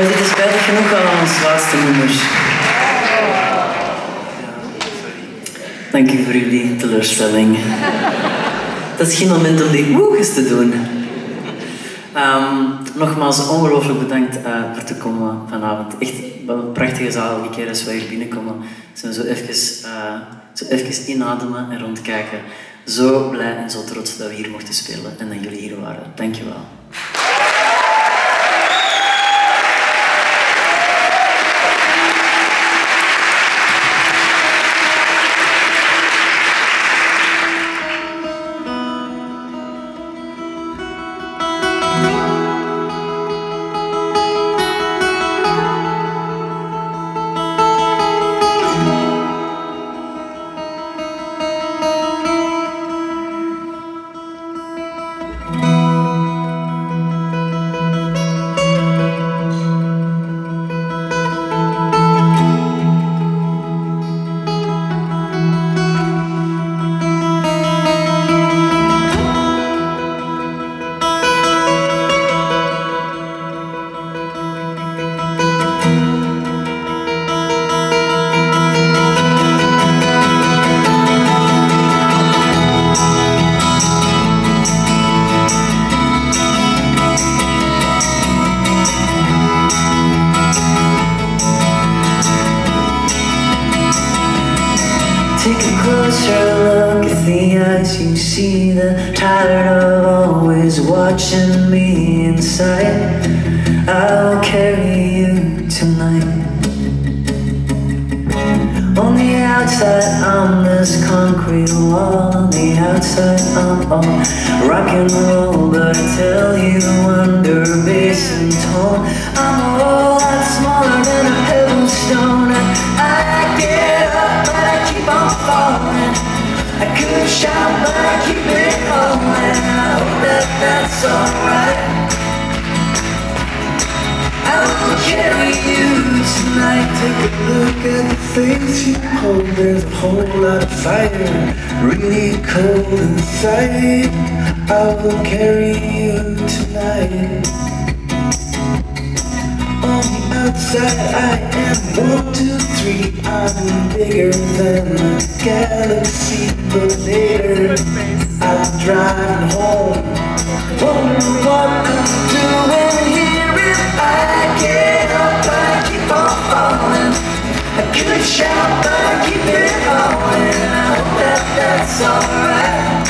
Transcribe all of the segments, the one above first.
Dus Dit is spijtig genoeg al aan ons laatste nummer. Dank u voor jullie teleurstelling. Dat is geen moment om die woekjes te doen. Ehm, nogmaals, ongelooflijk bedankt eh, voor te komen vanavond. Echt een prachtige zaal. Elke keer als wij hier binnenkomen, zijn we zo even, eh, zo even inademen en rondkijken. Zo blij en zo trots dat we hier mochten spelen en dat jullie hier waren. Dankjewel. Take a closer look at the eyes you see. The tired of always watching me inside. I'll carry you tonight. On the outside I'm this concrete wall. On the outside I'm all rock and roll. But I tell you under bass and tone I'm all you shout And I hope that that's alright I will carry you tonight Take a look at the you hold There's a whole lot of fire Really cold inside I will carry you tonight. On the outside I am one to street I'm bigger than a galaxy But later I'm driving home. Wonder what I'm doing here If I get up I keep on falling. I could shout but I keep it on I hope that that's alright.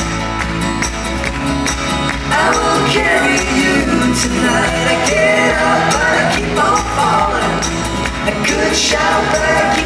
I will carry you tonight. shout back.